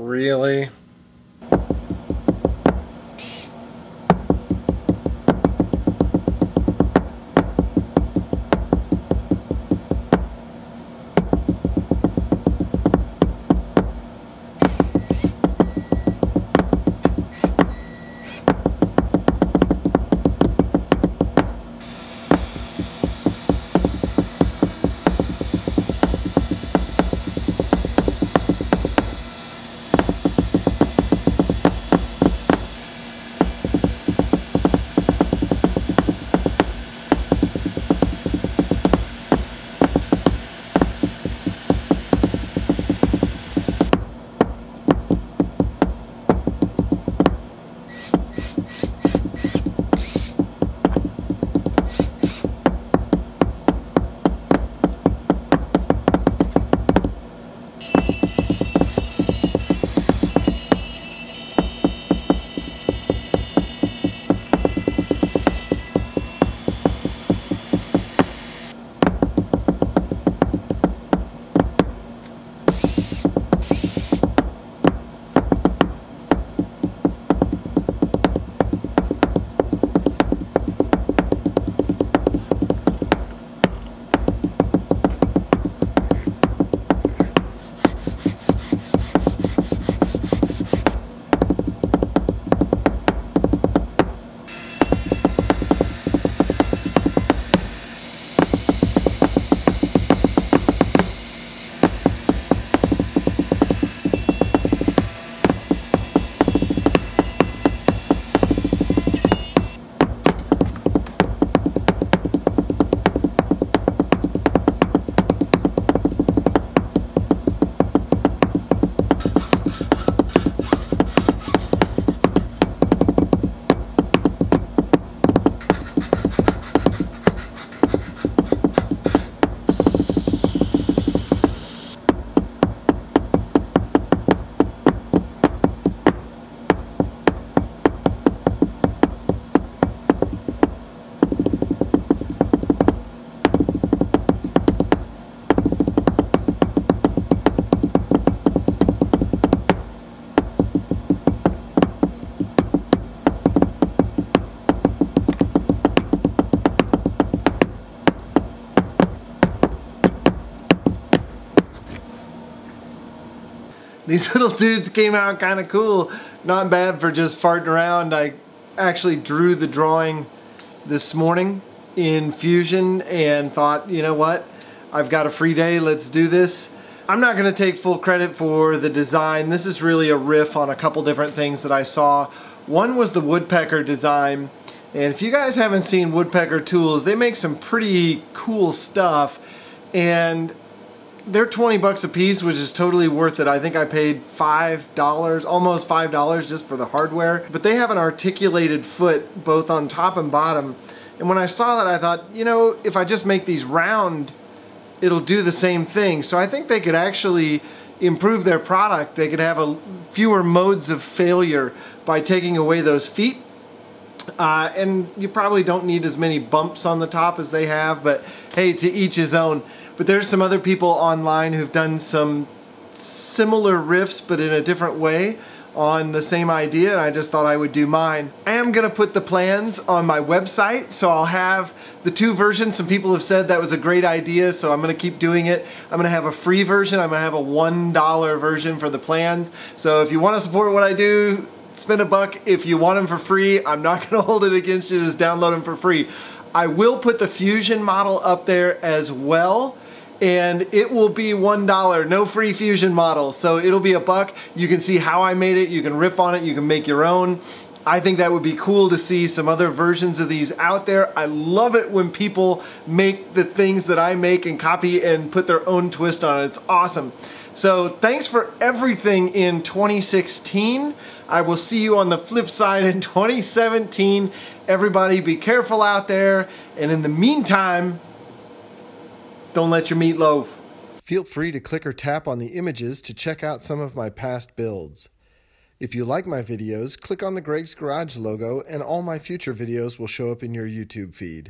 Really? These little dudes came out kind of cool. Not bad for just farting around. I actually drew the drawing this morning in Fusion and thought, you know what? I've got a free day, let's do this. I'm not gonna take full credit for the design. This is really a riff on a couple different things that I saw. One was the woodpecker design. And if you guys haven't seen Woodpecker Tools, they make some pretty cool stuff. And they're 20 bucks a piece, which is totally worth it. I think I paid $5, almost $5 just for the hardware. But they have an articulated foot both on top and bottom. And when I saw that, I thought, you know, if I just make these round, it'll do the same thing. So I think they could actually improve their product. They could have a fewer modes of failure by taking away those feet uh, and you probably don't need as many bumps on the top as they have, but hey, to each his own. But there's some other people online who've done some similar riffs, but in a different way on the same idea and I just thought I would do mine. I am gonna put the plans on my website so I'll have the two versions. Some people have said that was a great idea so I'm gonna keep doing it. I'm gonna have a free version. I'm gonna have a $1 version for the plans. So if you wanna support what I do, spend a buck. If you want them for free, I'm not gonna hold it against you, just download them for free. I will put the Fusion model up there as well and it will be $1, no free Fusion model. So it'll be a buck. You can see how I made it, you can riff on it, you can make your own. I think that would be cool to see some other versions of these out there. I love it when people make the things that I make and copy and put their own twist on it. It's awesome. So thanks for everything in 2016. I will see you on the flip side in 2017. Everybody be careful out there. And in the meantime, don't let your meat loaf. Feel free to click or tap on the images to check out some of my past builds. If you like my videos, click on the Greg's Garage logo and all my future videos will show up in your YouTube feed.